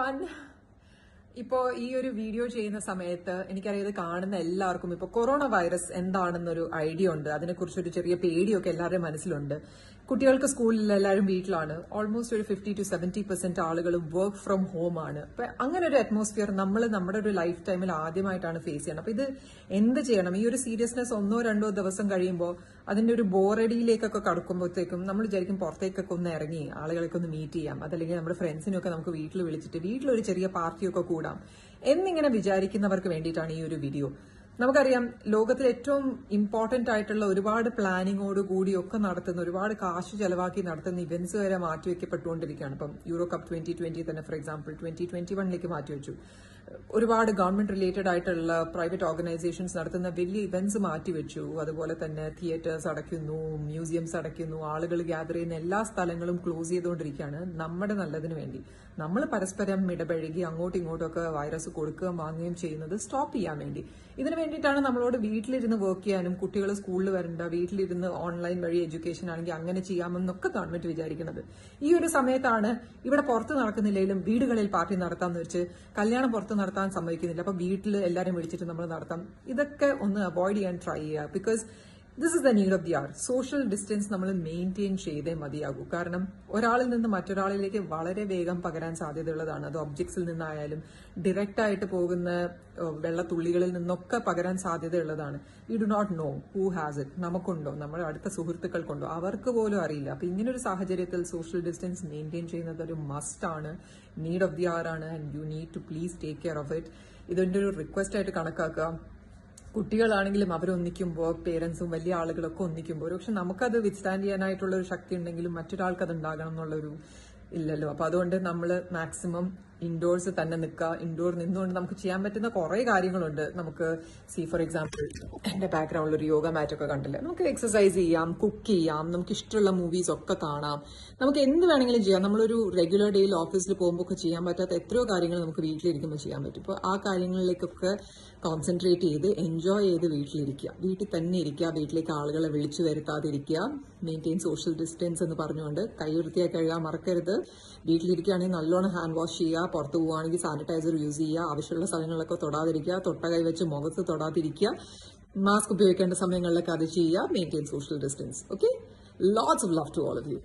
One ഇപ്പോ ഈ ഒരു വീഡിയോ ചെയ്യുന്ന സമയത്ത് എനിക്കറിയാം ഇത് കാണുന്ന എല്ലാവർക്കും ഇപ്പൊ കൊറോണ വൈറസ് എന്താണെന്നൊരു ഐഡിയ ഉണ്ട്. അതിനെക്കുറിച്ചൊരു ചെറിയ പേടിയൊക്കെ എല്ലാവരുടെയും മനസ്സിലുണ്ട്. കുട്ടികൾക്ക് സ്കൂളിൽ എല്ലാവരും വീട്ടിലാണ്. ഓൾമോസ്റ്റ് ഒരു ഫിഫ്റ്റി ടു സെവന്റി പെർസെന്റ് ആളുകളും വർക്ക് ഫ്രം ഹോം ആണ്. അപ്പൊ അങ്ങനെ ഒരു അറ്റ്മോസ്ഫിയർ നമ്മൾ നമ്മുടെ ഒരു ലൈഫ് ടൈമിൽ ആദ്യമായിട്ടാണ് ഫേസ് ചെയ്യണം അപ്പൊ ഇത് എന്ത് ചെയ്യണം? ഈ ഒരു സീരിയസ്നെസ് ഒന്നോ രണ്ടോ ദിവസം കഴിയുമ്പോൾ അതിന്റെ ഒരു ബോറടിയിലേക്കൊക്കെ കടക്കുമ്പോഴത്തേക്കും നമ്മൾ വിചാരിക്കും പുറത്തേക്കൊക്കെ ഒന്ന് ഇറങ്ങി ആളുകളൊക്കെ ഒന്ന് മീറ്റ് ചെയ്യാം. അതല്ലെങ്കിൽ നമ്മുടെ ഫ്രണ്ട്സിനൊക്കെ നമുക്ക് വീട്ടിൽ വിളിച്ചിട്ട് വീട്ടിലൊരു ചെറിയ പാർട്ടിയൊക്കെ കൂടാം എന്നിങ്ങനെ വിചാരിക്കുന്നവർക്ക് വേണ്ടിയിട്ടാണ് ഈ ഒരു വീഡിയോ നമുക്കറിയാം ലോകത്തിൽ ഏറ്റവും ഇമ്പോർട്ടന്റ് ആയിട്ടുള്ള ഒരുപാട് പ്ലാനിങ്ങോട് ഒക്കെ നടത്തുന്ന ഒരുപാട് കാശ് ചെലവാക്കി നടത്തുന്ന ഇവന്റ്സ് വരെ മാറ്റിവെക്കപ്പെട്ടുകൊണ്ടിരിക്കുകയാണ്. ഇപ്പം യൂറോ കപ്പ് ട്വന്റി ട്വന്റി തന്നെ ഫോർ എക്സാമ്പിൾ ട്വന്റി ട്വന്റി വണ്ണിലേക്ക് മാറ്റിവെച്ചു. ഒരുപാട് ഗവൺമെന്റ് റിലേറ്റഡ് ആയിട്ടുള്ള പ്രൈവറ്റ് ഓർഗനൈസേഷൻസ് നടത്തുന്ന വലിയ ഇവന്റ്സ് മാറ്റിവെച്ചു അതുപോലെ തന്നെ തിയേറ്റേഴ്സ് അടയ്ക്കുന്നു മ്യൂസിയംസ് അടയ്ക്കുന്നു ആളുകൾ ഗ്യാദർ ചെയ്യുന്ന എല്ലാ സ്ഥലങ്ങളും ക്ലോസ് ചെയ്തുകൊണ്ടിരിക്കുകയാണ് നമ്മുടെ നല്ലതിന് വേണ്ടി. നമ്മൾ പരസ്പരം ഇടപഴകി അങ്ങോട്ടും ഇങ്ങോട്ടും ഒക്കെ വൈറസ് കൊടുക്കുകയും വാങ്ങുകയും ചെയ്യുന്നത് സ്റ്റോപ്പ് ചെയ്യാൻ വേണ്ടി. ഇതിനു വേണ്ടിയിട്ടാണ് നമ്മളോട് വീട്ടിലിരുന്ന് വർക്ക് ചെയ്യാനും കുട്ടികൾ സ്കൂളിൽ വരണ്ട വീട്ടിലിരുന്ന് ഓൺലൈൻ വഴി എഡ്യൂക്കേഷൻ ആണെങ്കിൽ അങ്ങനെ ചെയ്യാമെന്നൊക്കെ ഗവൺമെന്റ് വിചാരിക്കുന്നത്. ഈ ഒരു സമയത്താണ് ഇവിടെ പുറത്ത് നടക്കുന്നില്ലെങ്കിലും വീടുകളിൽ പാർട്ടി നടത്താമെന്ന് വെച്ച് കല്യാണം പുറത്ത് നടത്താൻ സമ്മതിക്കുന്നില്ല. അപ്പൊ വീട്ടിൽ എല്ലാവരും വിളിച്ചിട്ട് നമ്മൾ നടത്താം. ഇതൊക്കെ ഒന്ന് അവോയ്ഡ് ചെയ്യാൻ ട്രൈ ചെയ്യുക. Because this is the need of the hour social distance നമ്മൾ മെയിന്റെയിൻ ചെയ്തേ മതിയാകൂ. കാരണം ഒരാളിൽ നിന്ന് മറ്റൊരാളിലേക്ക് വളരെ വേഗം പകരാൻ സാധ്യതയുള്ളതാണ്. അത് ഒബ്ജക്ട്സിൽ നിന്നായാലും ഡയറക്റ്റ് ആയിട്ട് പോകുന്ന വെള്ളത്തുള്ളികളിൽ നിന്നൊക്കെ പകരാൻ സാധ്യതയുള്ളതാണ്. You do not know who has it നമുക്കുണ്ടോ? നമ്മുടെ അടുത്ത സുഹൃത്തുക്കൾക്കുണ്ടോ? അവർക്ക് പോലും അറിയില്ല. അപ്പൊ ഇങ്ങനെ ഒരു സാഹചര്യത്തിൽ സോഷ്യൽ ഡിസ്റ്റൻസ് മെയിന്റെയിൻ ചെയ്യുന്നത് ഒരു മസ്റ്റ് ആണ്. നീഡ് ഓഫ് ദി ആർ ആണ്. And you need to please take care of it ഇതിന്റെ ഒരു റിക്വസ്റ്റ് ആയിട്ട് കണക്കാക്കുക കുട്ടികളാണെങ്കിലും അവരൊന്നിക്കുമ്പോൾ പേരൻസും വലിയ ആളുകളൊക്കെ ഒന്നിക്കുമ്പോൾ പക്ഷെ നമുക്കത് വിത്ത്സ്റ്റാൻഡ് ചെയ്യാനായിട്ടുള്ള ഒരു ശക്തി ഉണ്ടെങ്കിലും മറ്റൊരാൾക്ക് അത് ഉണ്ടാകണം എന്നുള്ളൊരു ഇല്ലല്ലോ. അപ്പൊ അതുകൊണ്ട് നമ്മൾ മാക്സിമം ഇൻഡോർസ് തന്നെ നിൽക്കുക ഇൻഡോർ നിന്നുകൊണ്ട് നമുക്ക് ചെയ്യാൻ പറ്റുന്ന കുറേ കാര്യങ്ങളുണ്ട്. നമുക്ക് സി ഫോർ എക്സാമ്പിൾ എന്റെ ബാക്ക്ഗ്രൗണ്ടിൽ ഒരു യോഗ മാറ്റൊക്കെ കണ്ടില്ലേ? നമുക്ക് എക്സസൈസ് ചെയ്യാം കുക്ക് ചെയ്യാം നമുക്ക് ഇഷ്ടമുള്ള മൂവീസ് ഒക്കെ കാണാം. നമുക്ക് എന്ത് വേണമെങ്കിലും ചെയ്യാം. നമ്മളൊരു റെഗുലർ ഡേയിൽ ഓഫീസിൽ പോകുമ്പോൾ ഒക്കെ ചെയ്യാൻ പറ്റാത്ത എത്രയോ കാര്യങ്ങൾ നമുക്ക് വീട്ടിലിരിക്കുമ്പോൾ ചെയ്യാൻ പറ്റും. ഇപ്പോൾ ആ കാര്യങ്ങളിലേക്കൊക്കെ കോൺസെൻട്രേറ്റ് ചെയ്ത് എൻജോയ് ചെയ്ത് വീട്ടിലിരിക്കുക. വീട്ടിൽ തന്നെ ഇരിക്കുക വീട്ടിലേക്ക് ആളുകളെ വിളിച്ചു വരുത്താതിരിക്കുക. മെയിന്റെയിൻ സോഷ്യൽ ഡിസ്റ്റൻസ് എന്ന് പറഞ്ഞുകൊണ്ട് കൈ വൃത്തിയായി കഴുകാൻ മറക്കരുത്. വീട്ടിലിരിക്കുകയാണെങ്കിൽ നല്ലോണം ഹാൻഡ് വാഷ് ചെയ്യുക. പുറത്ത് പോവുകയാണെങ്കിൽ സാനിറ്റൈസർ യൂസ് ചെയ്യുക ആവശ്യമുള്ള സ്ഥലങ്ങളിലൊക്കെ തൊടാതിരിക്കുക തൊട്ട കൈ വെച്ച് മുഖത്ത് തൊടാതിരിക്കുക മാസ്ക് ഉപയോഗിക്കേണ്ട സമയങ്ങളിലൊക്കെ അത് ചെയ്യുക maintain social distance okay lots of love to all of you